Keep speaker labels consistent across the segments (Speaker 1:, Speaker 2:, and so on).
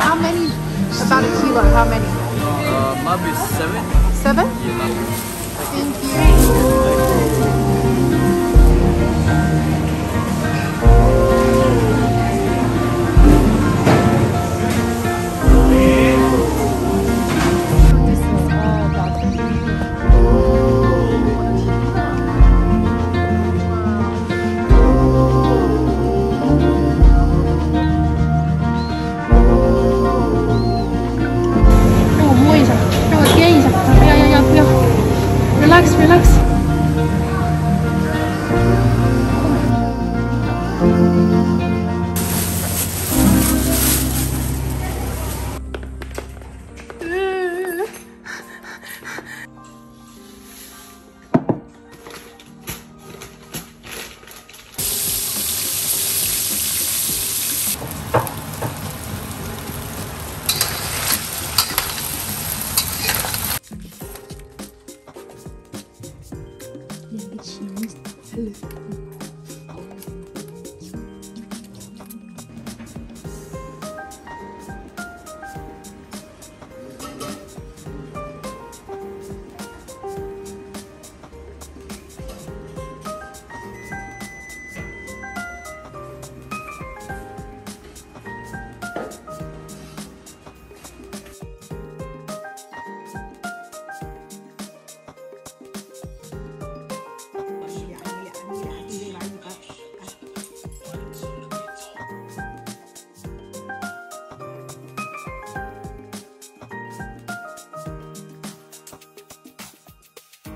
Speaker 1: How many? About a kilo, how many?
Speaker 2: Uh, maybe seven.
Speaker 1: Seven?
Speaker 2: Yeah, maybe.
Speaker 1: Thank you. Oh, you.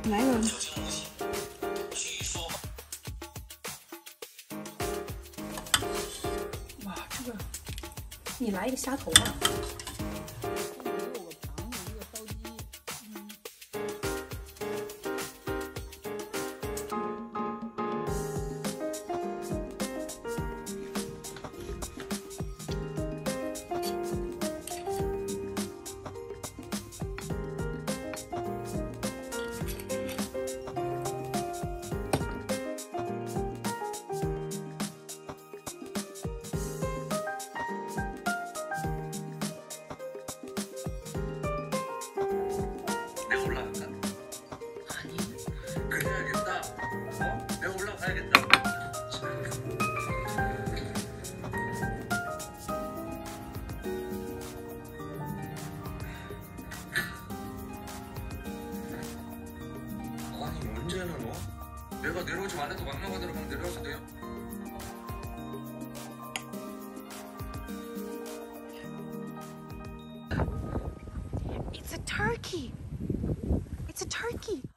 Speaker 1: 来个。哇，这个，你来一个虾头吧。
Speaker 3: 내가 내려오지 말라도 막나가도록 하면 내려와도 돼요?
Speaker 1: It's a turkey. It's a turkey.